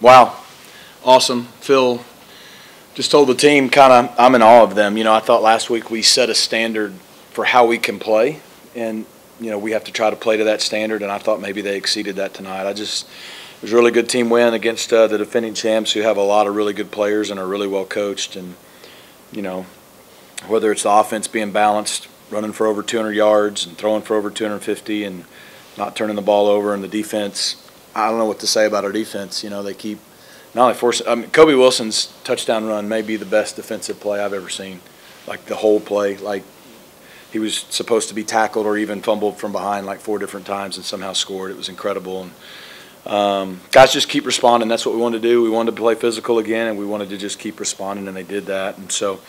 Wow, awesome. Phil just told the team kind of, I'm in awe of them. You know, I thought last week we set a standard for how we can play, and, you know, we have to try to play to that standard, and I thought maybe they exceeded that tonight. I just, it was a really good team win against uh, the defending champs who have a lot of really good players and are really well coached. And, you know, whether it's the offense being balanced, running for over 200 yards and throwing for over 250 and not turning the ball over, and the defense, I don't know what to say about our defense. You know, they keep not only forcing. I mean, Kobe Wilson's touchdown run may be the best defensive play I've ever seen. Like the whole play, like he was supposed to be tackled or even fumbled from behind like four different times and somehow scored. It was incredible. And um, guys just keep responding. That's what we wanted to do. We wanted to play physical again, and we wanted to just keep responding, and they did that. And so,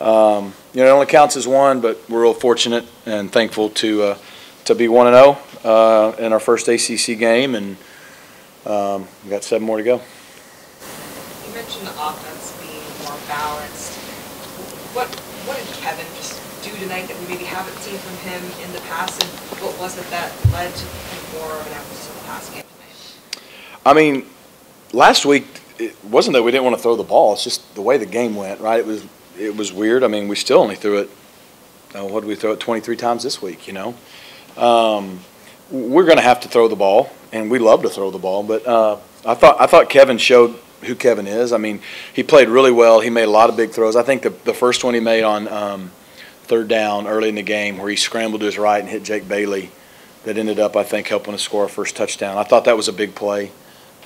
um, you know, it only counts as one, but we're real fortunate and thankful to uh, to be one and zero uh, in our first ACC game, and um, we got seven more to go. You mentioned the offense being more balanced. What what did Kevin just do tonight that we maybe haven't seen from him in the past, and what was it that led to more of an emphasis on the pass game? I mean, last week it wasn't that we didn't want to throw the ball. It's just the way the game went, right? It was it was weird. I mean, we still only threw it. Uh, what did we throw it 23 times this week? You know, um, we're going to have to throw the ball, and we love to throw the ball. But uh, I thought I thought Kevin showed who Kevin is. I mean, he played really well. He made a lot of big throws. I think the the first one he made on um, third down early in the game, where he scrambled to his right and hit Jake Bailey, that ended up I think helping us score our first touchdown. I thought that was a big play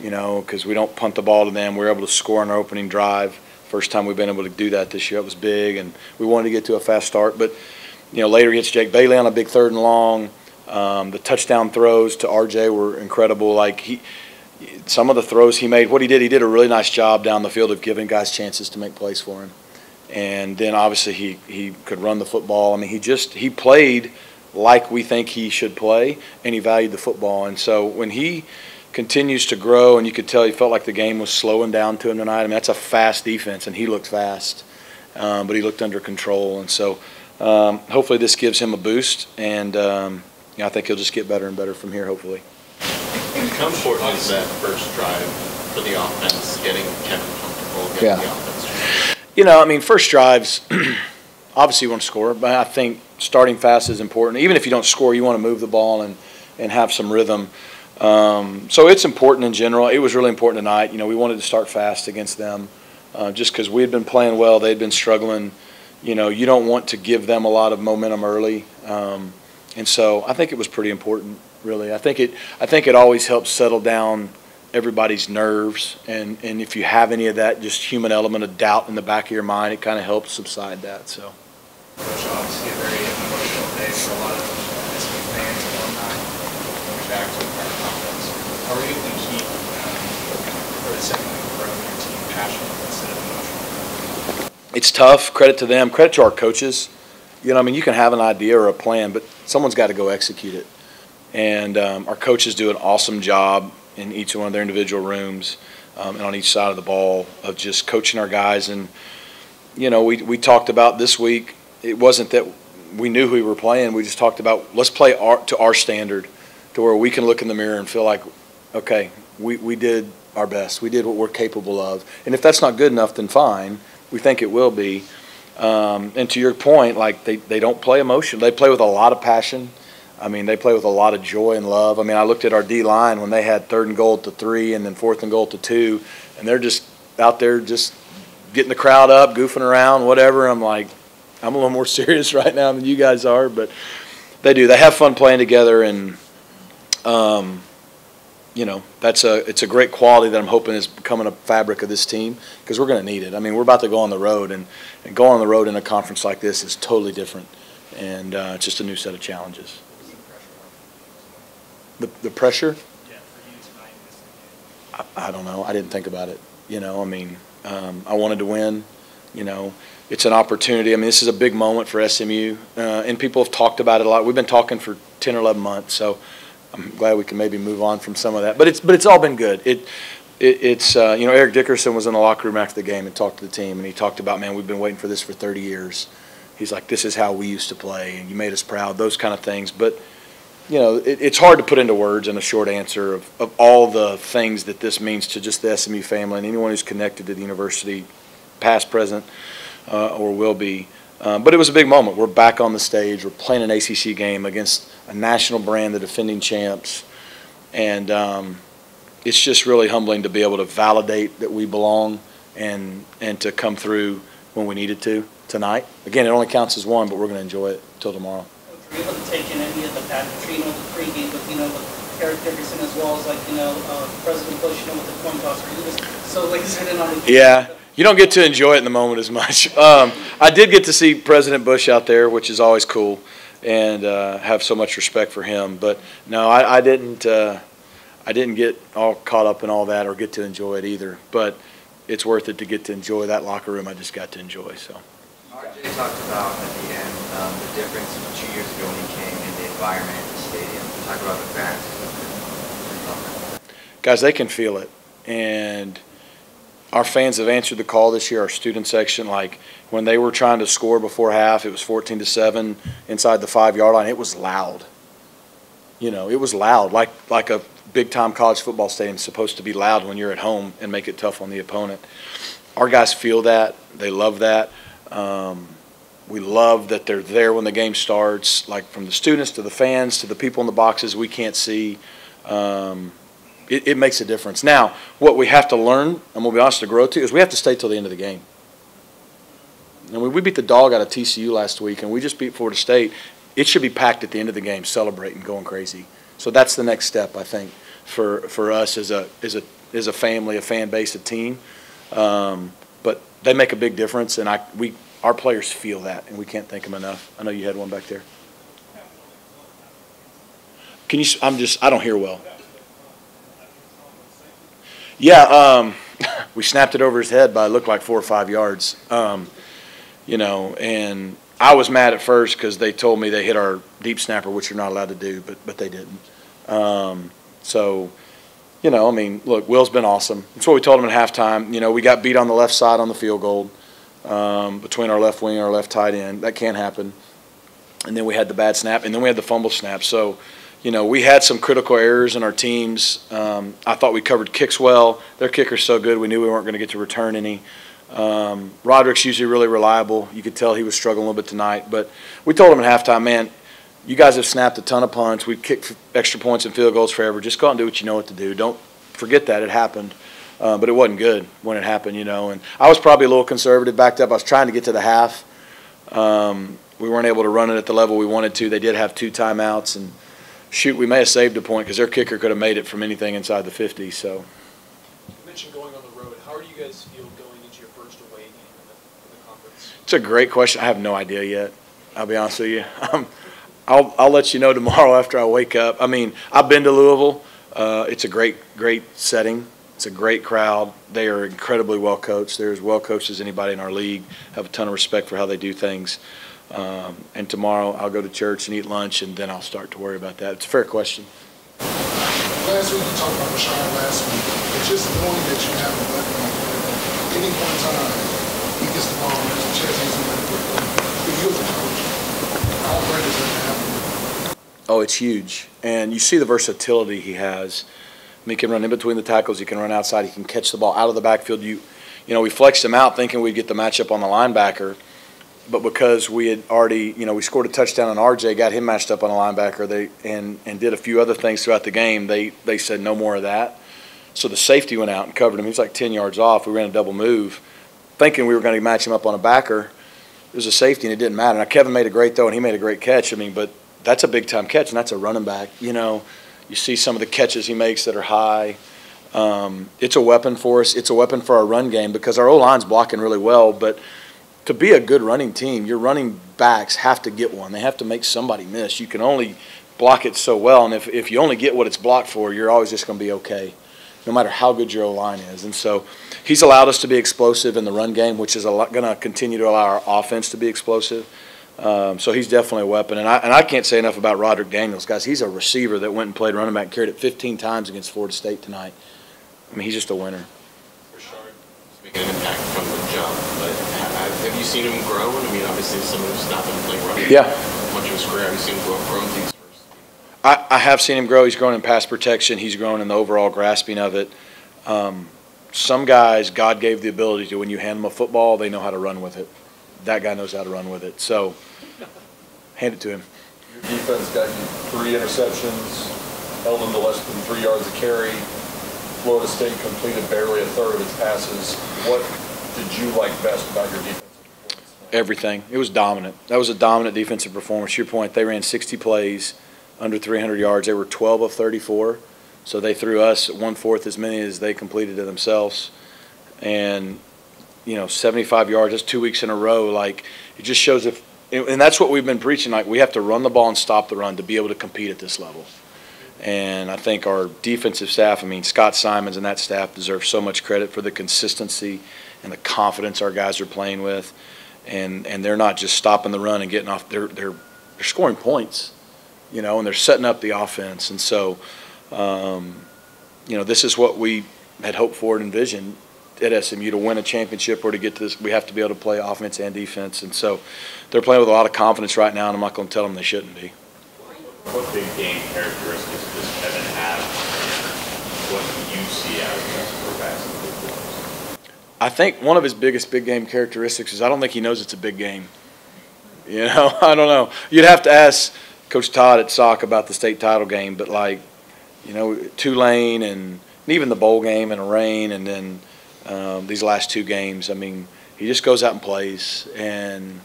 you know, because we don't punt the ball to them. We're able to score on our opening drive. First time we've been able to do that this year. It was big, and we wanted to get to a fast start. But, you know, later he hits Jake Bailey on a big third and long. Um, the touchdown throws to RJ were incredible. Like he, some of the throws he made, what he did, he did a really nice job down the field of giving guys chances to make plays for him. And then obviously he he could run the football. I mean, he just he played like we think he should play, and he valued the football. And so when he continues to grow, and you could tell he felt like the game was slowing down to him tonight. I mean, that's a fast defense, and he looked fast, um, but he looked under control. And so um, hopefully this gives him a boost, and um, you know, I think he'll just get better and better from here, hopefully. How important is that first drive for the offense, getting Kevin comfortable, getting yeah. the offense? You know, I mean, first drives, obviously you want to score, but I think starting fast is important. Even if you don't score, you want to move the ball and, and have some rhythm. Um, so it's important in general. It was really important tonight. You know, we wanted to start fast against them uh, just because we had been playing well. They'd been struggling. You know, you don't want to give them a lot of momentum early. Um, and so I think it was pretty important, really. I think it, I think it always helps settle down everybody's nerves. And, and if you have any of that just human element of doubt in the back of your mind, it kind of helps subside that. So. Obviously a very emotional day for a lot of? It's tough. Credit to them. Credit to our coaches. You know, I mean, you can have an idea or a plan, but someone's got to go execute it. And um, our coaches do an awesome job in each one of their individual rooms um, and on each side of the ball of just coaching our guys. And, you know, we, we talked about this week, it wasn't that we knew who we were playing. We just talked about let's play our, to our standard to where we can look in the mirror and feel like okay, we, we did our best. We did what we're capable of. And if that's not good enough, then fine. We think it will be. Um, and to your point, like they, they don't play emotion. They play with a lot of passion. I mean, they play with a lot of joy and love. I mean, I looked at our D line when they had third and goal to three and then fourth and goal to two, and they're just out there just getting the crowd up, goofing around, whatever. I'm like, I'm a little more serious right now than you guys are, but they do. They have fun playing together, and um, you know, that's a it's a great quality that I'm hoping is becoming a fabric of this team because we're going to need it. I mean, we're about to go on the road, and, and going on the road in a conference like this is totally different, and uh, it's just a new set of challenges. The the pressure. I, I don't know. I didn't think about it. You know, I mean, um, I wanted to win. You know, it's an opportunity. I mean, this is a big moment for SMU, uh, and people have talked about it a lot. We've been talking for 10 or 11 months, so I'm glad we can maybe move on from some of that. But it's but it's all been good. It, it it's uh, you know Eric Dickerson was in the locker room after the game and talked to the team and he talked about man we've been waiting for this for 30 years. He's like this is how we used to play and you made us proud those kind of things. But you know, it, it's hard to put into words in a short answer of, of all the things that this means to just the SMU family and anyone who's connected to the university, past, present, uh, or will be. Um, but it was a big moment. We're back on the stage. We're playing an ACC game against a national brand, the defending champs, and um, it's just really humbling to be able to validate that we belong and and to come through when we needed to tonight. Again, it only counts as one, but we're going to enjoy it till tomorrow. Were you able to take in any of the Pat Petrino pregame with, you know, with Eric Dickerson as well as like, you know, uh, President Bush, you know, with the coin toss? You just so like sitting on the. Yeah, you don't get to enjoy it in the moment as much. Um, I did get to see President Bush out there, which is always cool, and uh, have so much respect for him. But no, I, I didn't. Uh, I didn't get all caught up in all that or get to enjoy it either. But it's worth it to get to enjoy that locker room. I just got to enjoy. So. RJ talked about at the end um, the difference two years ago when he came in the environment in the stadium. Talk about the fans. guys, they can feel it. And our fans have answered the call this year, our student section. Like when they were trying to score before half, it was 14 to 7 inside the five yard line. It was loud. You know, it was loud, like, like a big time college football stadium is supposed to be loud when you're at home and make it tough on the opponent. Our guys feel that. They love that. Um, we love that they're there when the game starts, like from the students to the fans to the people in the boxes we can't see. Um, it, it makes a difference. Now, what we have to learn, and we'll be honest to grow to, is we have to stay till the end of the game. And we, we beat the dog out of TCU last week, and we just beat Florida State. It should be packed at the end of the game, celebrating, going crazy. So that's the next step, I think, for, for us as a, as a, as a family, a fan base, a team. Um, but they make a big difference, and I, we, our players feel that, and we can't thank them enough. I know you had one back there. Can you, I'm just, I don't hear well. Yeah, um, we snapped it over his head by, looked like four or five yards. Um, you know, and I was mad at first because they told me they hit our deep snapper, which you're not allowed to do, but, but they didn't. Um, so, you know, I mean, look, Will's been awesome. That's what we told him at halftime. You know, we got beat on the left side on the field goal um, between our left wing and our left tight end. That can't happen. And then we had the bad snap, and then we had the fumble snap. So, you know, we had some critical errors in our teams. Um, I thought we covered kicks well. Their kicker's so good, we knew we weren't going to get to return any. Um, Roderick's usually really reliable. You could tell he was struggling a little bit tonight. But we told him at halftime, man, you guys have snapped a ton of punts. We've kicked extra points and field goals forever. Just go out and do what you know what to do. Don't forget that. It happened. Uh, but it wasn't good when it happened, you know. And I was probably a little conservative, backed up. I was trying to get to the half. Um, we weren't able to run it at the level we wanted to. They did have two timeouts, and shoot, we may have saved a point because their kicker could have made it from anything inside the 50. So You mentioned going on the road. How do you guys feel going into your first away game in the, in the conference? it's a great question. I have no idea yet. I'll be honest with you. Um, I'll I'll let you know tomorrow after I wake up. I mean, I've been to Louisville. Uh, it's a great great setting. It's a great crowd. They are incredibly well coached. They're as well coached as anybody in our league. Have a ton of respect for how they do things. Um, and tomorrow I'll go to church and eat lunch, and then I'll start to worry about that. It's a fair question. Last week, you talked about Brashard last week, but just knowing that you have a weapon any one time, he gets the ball in his chest, he's going to put For you as a coach, how great is that to happen? Oh, it's huge. And you see the versatility he has. I mean, he can run in between the tackles. He can run outside. He can catch the ball out of the backfield. You, you know, we flexed him out thinking we'd get the matchup on the linebacker, but because we had already, you know, we scored a touchdown on RJ, got him matched up on a linebacker. They and and did a few other things throughout the game. They they said no more of that. So the safety went out and covered him. He was like ten yards off. We ran a double move, thinking we were going to match him up on a backer. It was a safety, and it didn't matter. Now Kevin made a great throw, and he made a great catch. I mean, but that's a big time catch, and that's a running back. You know, you see some of the catches he makes that are high. Um, it's a weapon for us. It's a weapon for our run game because our O line's blocking really well. But to be a good running team, your running backs have to get one. They have to make somebody miss. You can only block it so well, and if, if you only get what it's blocked for, you're always just going to be okay, no matter how good your line is. And so he's allowed us to be explosive in the run game, which is going to continue to allow our offense to be explosive. Um, so he's definitely a weapon. And I, and I can't say enough about Roderick Daniels. Guys, he's a receiver that went and played running back carried it 15 times against Florida State tonight. I mean, he's just a winner. Brashard is making an impact from the jump, but have, have you seen him grow? And I mean, obviously, someone who's not been playing running Yeah. much of his career, have you seen him grow, grow into these first? I, I have seen him grow. He's grown in pass protection. He's grown in the overall grasping of it. Um, some guys, God gave the ability to, when you hand them a football, they know how to run with it. That guy knows how to run with it. So, hand it to him. Your defense got you three interceptions, held them to less than three yards a carry. Florida State completed barely a third of its passes. What did you like best about your defense? Everything. It was dominant. That was a dominant defensive performance. To your point, they ran 60 plays, under 300 yards. They were 12 of 34. So they threw us one fourth as many as they completed to themselves. And, you know, 75 yards, that's two weeks in a row. Like, it just shows if, and that's what we've been preaching. Like, we have to run the ball and stop the run to be able to compete at this level. And I think our defensive staff, I mean, Scott Symons and that staff deserve so much credit for the consistency and the confidence our guys are playing with. And, and they're not just stopping the run and getting off, they're, they're, they're scoring points, you know, and they're setting up the offense. And so, um, you know, this is what we had hoped for and envisioned at SMU to win a championship or to get to this. We have to be able to play offense and defense. And so they're playing with a lot of confidence right now, and I'm not going to tell them they shouldn't be. What big game characteristics does Kevin have? What do you see as best quarterbacks in the big I think one of his biggest big game characteristics is I don't think he knows it's a big game. You know, I don't know. You'd have to ask Coach Todd at SOC about the state title game, but like, you know, Tulane and, and even the bowl game and a rain, and then um, these last two games. I mean, he just goes out and plays, and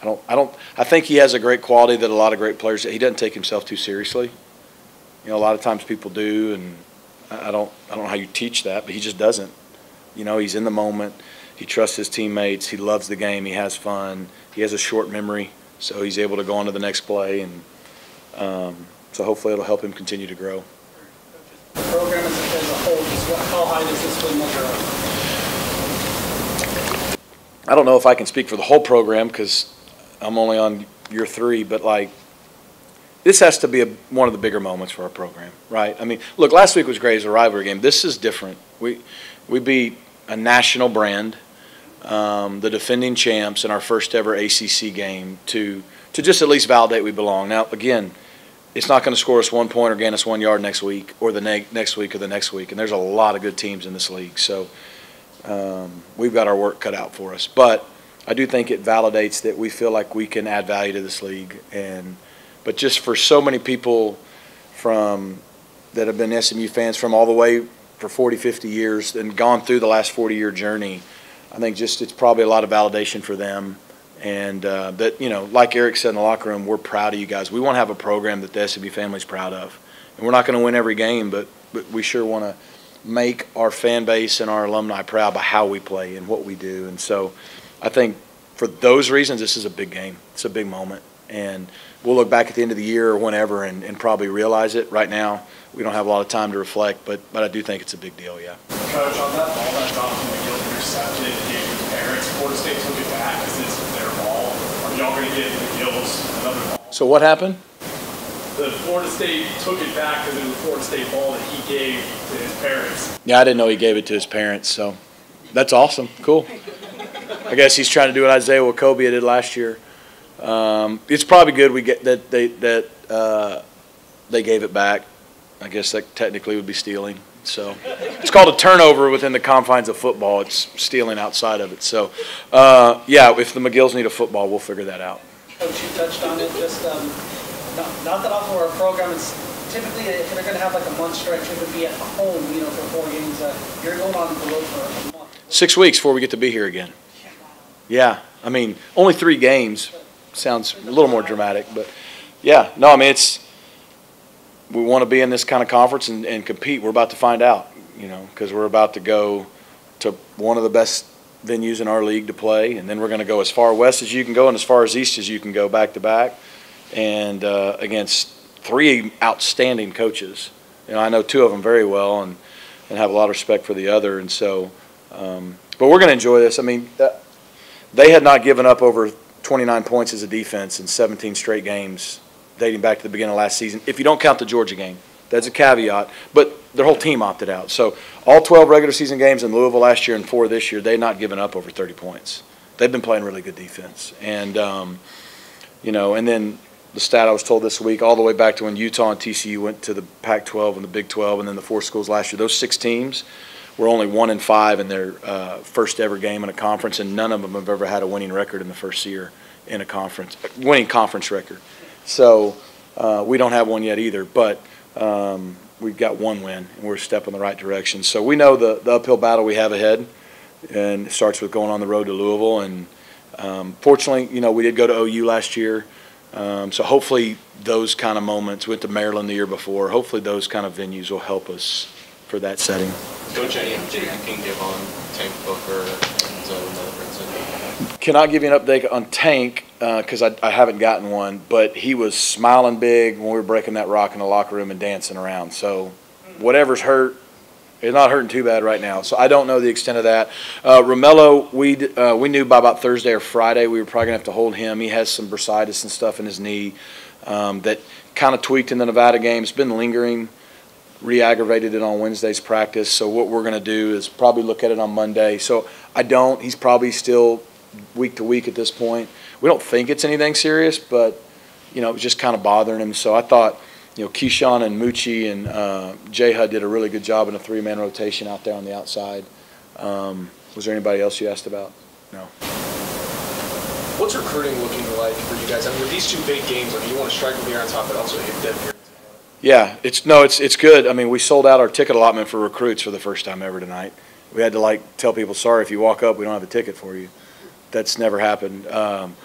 I don't, I don't, I think he has a great quality that a lot of great players. He doesn't take himself too seriously. You know, a lot of times people do, and I don't, I don't know how you teach that, but he just doesn't. You know, he's in the moment. He trusts his teammates. He loves the game. He has fun. He has a short memory, so he's able to go on to the next play, and um, so hopefully it'll help him continue to grow. The program as a, whole, how high does this win measure up? I don't know if I can speak for the whole program because I'm only on year three, but like, this has to be a, one of the bigger moments for our program, right? I mean, look, last week was great as a rivalry game. This is different. We we beat a national brand, um, the defending champs in our first ever ACC game to to just at least validate we belong. Now, again, it's not going to score us one point or gain us one yard next week or the ne- next week or the next week. And there's a lot of good teams in this league, so um, we've got our work cut out for us. But I do think it validates that we feel like we can add value to this league. And but just for so many people from that have been SMU fans from all the way for 40, 50 years and gone through the last 40 year journey, I think just it's probably a lot of validation for them. And uh, that, you know, like Eric said in the locker room, we're proud of you guys. We want to have a program that the SMU family's proud of. And we're not going to win every game, but, but we sure want to make our fan base and our alumni proud by how we play and what we do. And so I think for those reasons, this is a big game. It's a big moment. And we'll look back at the end of the year or whenever and, and probably realize it. Right now, we don't have a lot of time to reflect, but, but I do think it's a big deal, yeah. Coach, on that ball that Jonathan McGill intercepted gave his parents, Florida State took it back because it's their ball. Are y'all going to give McGill's another ball? So what happened? The Florida State took it back because it was a Florida State ball that he gave to his parents. Yeah, I didn't know he gave it to his parents, so that's awesome. Cool. I guess he's trying to do what Isaiah Nwokobia did last year. Um, it's probably good we get that they that uh, they gave it back. I guess that technically would be stealing. So it's called a turnover within the confines of football. It's stealing outside of it. So uh, yeah, if the McGills need a football, we'll figure that out. Coach, you touched on it, just, um, not, not that off of our program, it's typically, if they're gonna have like a month stretch, it would be at home, you know, for four games, uh, you're going on the road for a month. Six weeks before we get to be here again. Yeah, I mean, only three games. Sounds a little more dramatic, but yeah, no, I mean, it's, we want to be in this kind of conference and, and compete. We're about to find out, you know, because we're about to go to one of the best venues in our league to play, and then we're going to go as far west as you can go and as far as east as you can go back to back, and uh, against three outstanding coaches. You know, I know two of them very well, and and have a lot of respect for the other, and so. Um, but we're going to enjoy this. I mean, they had not given up over 29 points as a defense in 17 straight games dating back to the beginning of last season, if you don't count the Georgia game. That's a caveat, but their whole team opted out. So all 12 regular season games in Louisville last year and four this year, they've not given up over 30 points. They've been playing really good defense. And, um, you know, and then the stat I was told this week, all the way back to when Utah and TCU went to the Pac-12 and the Big 12, and then the four schools last year. Those six teams were only one and five in their uh, first ever game in a conference, and none of them have ever had a winning record in the first year in a conference, winning conference record. So uh, we don't have one yet either, but um, we've got one win, and we're a step in the right direction. So we know the, the uphill battle we have ahead, and it starts with going on the road to Louisville. And um, fortunately, you know, we did go to OU last year. Um, so hopefully those kind of moments, went to Maryland the year before, hopefully those kind of venues will help us for that setting. Coach, any update you can give on Tank Booker and Zoe? Cannot give you an update on Tank because I, I haven't gotten one, but he was smiling big when we were breaking that rock in the locker room and dancing around. So whatever's hurt, it's not hurting too bad right now. So I don't know the extent of that. Uh, Romello, we uh, we knew by about Thursday or Friday we were probably gonna have to hold him. He has some bursitis and stuff in his knee um, that kind of tweaked in the Nevada game. It's been lingering re-aggravated it on Wednesday's practice. So what we're going to do is probably look at it on Monday. So I don't. He's probably still week to week at this point. We don't think it's anything serious, but you know, it was just kind of bothering him. So I thought, you know, Keyshawn and Moochie and uh, Hud did a really good job in a three-man rotation out there on the outside. Um, was there anybody else you asked about? No. What's recruiting looking like for you guys? I mean, with these two big games, I mean, you want to strike with the iron top, but also hit dead here. Yeah, it's no, it's it's good. I mean, we sold out our ticket allotment for recruits for the first time ever tonight. We had to like tell people, sorry, if you walk up, we don't have a ticket for you. That's never happened. Um,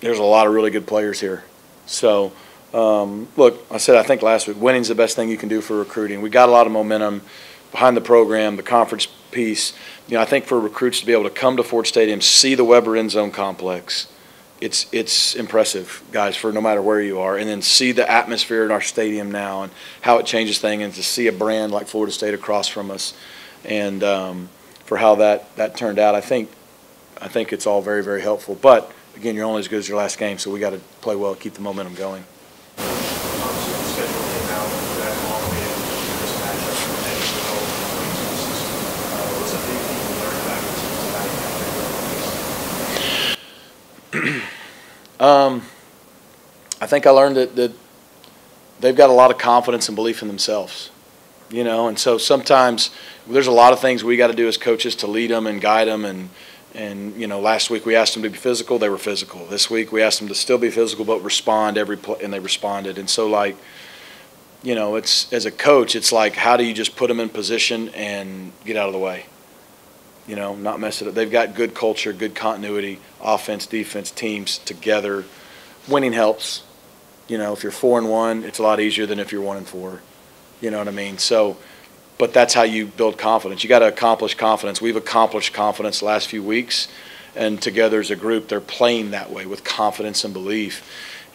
there's a lot of really good players here. So, um, look, I said I think last week, winning's the best thing you can do for recruiting. We got a lot of momentum behind the program, the conference piece. You know, I think for recruits to be able to come to Ford Stadium, see the Weber End Zone complex, it's it's impressive, guys, for no matter where you are, and then see the atmosphere in our stadium now and how it changes things, and to see a brand like Florida State across from us, and um, for how that that turned out, I think I think it's all very very helpful. But again, you're only as good as your last game, so we got to play well, keep the momentum going. Um, I think I learned that, that they've got a lot of confidence and belief in themselves, you know, and so sometimes there's a lot of things we got to do as coaches to lead them and guide them. And, and, you know, last week we asked them to be physical, they were physical. This week we asked them to still be physical, but respond every play, and they responded. And so, like, you know, it's as a coach, it's like, how do you just put them in position and get out of the way? You know, not mess it up. They've got good culture, good continuity, offense, defense, teams together. Winning helps. You know, if you're four and one, it's a lot easier than if you're one and four. You know what I mean? So, but that's how you build confidence. You got to accomplish confidence. We've accomplished confidence the last few weeks, and together as a group, they're playing that way with confidence and belief.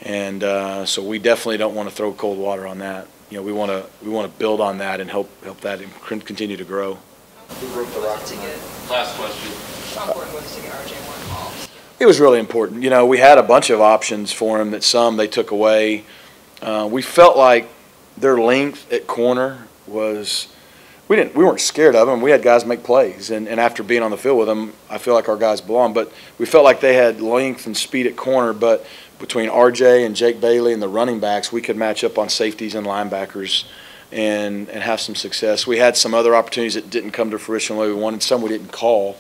And uh, so we definitely don't want to throw cold water on that. You know, we want to we want to build on that and help help that continue to grow. Who broke the rock to get, Last question. how important was it to get RJ more involved? It was really important. You know, we had a bunch of options for him that some they took away. Uh, we felt like their length at corner was. We didn't. We weren't scared of them. We had guys make plays, and, and after being on the field with them, I feel like our guys belong. But we felt like they had length and speed at corner. But between RJ and Jake Bailey and the running backs, we could match up on safeties and linebackers and, and have some success. We had some other opportunities that didn't come to fruition the way we wanted. Some we didn't call.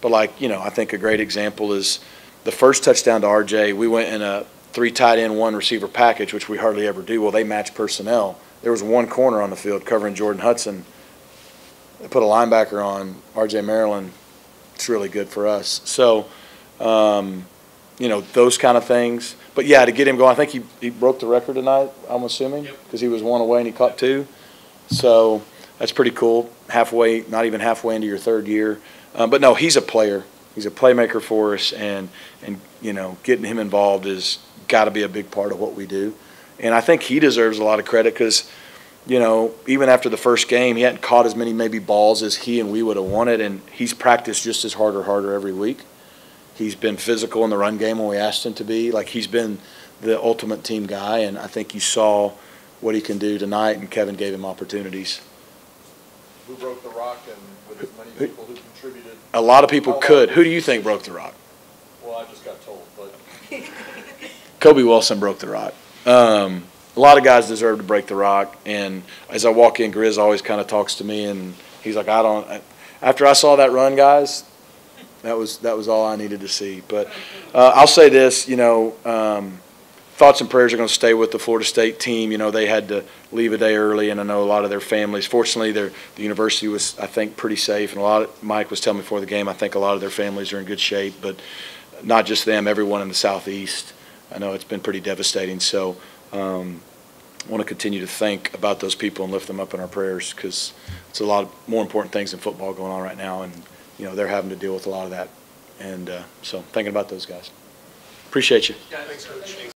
But like, you know, I think a great example is the first touchdown to RJ, we went in a three tight end, one receiver package, which we hardly ever do. Well, they match personnel. There was one corner on the field covering Jordan Hudson. They put a linebacker on RJ Maryland. It's really good for us. So, um, you know, those kind of things. But yeah, to get him going, I think he, he broke the record tonight, I'm assuming, because he was one away and he caught two. So that's pretty cool. Halfway, not even halfway into your third year. Um, but no, he's a player. He's a playmaker for us, and and you know, getting him involved is got to be a big part of what we do. And I think he deserves a lot of credit because, you know, even after the first game, he hadn't caught as many maybe balls as he and we would have wanted, and he's practiced just as hard or harder every week. He's been physical in the run game when we asked him to be. Like he's been the ultimate team guy, and I think you saw what he can do tonight. And Kevin gave him opportunities. Who broke the rock and with as many people who contributed? A lot of people could. Who do you think broke the rock? Well, I just got told, but Kobe Wilson broke the rock. Um, a lot of guys deserve to break the rock, and as I walk in, Grizz always kind of talks to me, and he's like, "I don't." I- After I saw that run, guys, that was that was all I needed to see. But uh, I'll say this, you know, um, thoughts and prayers are going to stay with the Florida State team. You know, they had to leave a day early, and I know a lot of their families. Fortunately, their the university was, I think, pretty safe, and a lot. Of, Mike was telling me before the game, I think a lot of their families are in good shape, but not just them, everyone in the southeast. I know it's been pretty devastating. So, um, I want to continue to think about those people and lift them up in our prayers because it's a lot of more important things in football going on right now, and you know they're having to deal with a lot of that. And uh, so, thinking about those guys. Appreciate you. Thanks, Coach.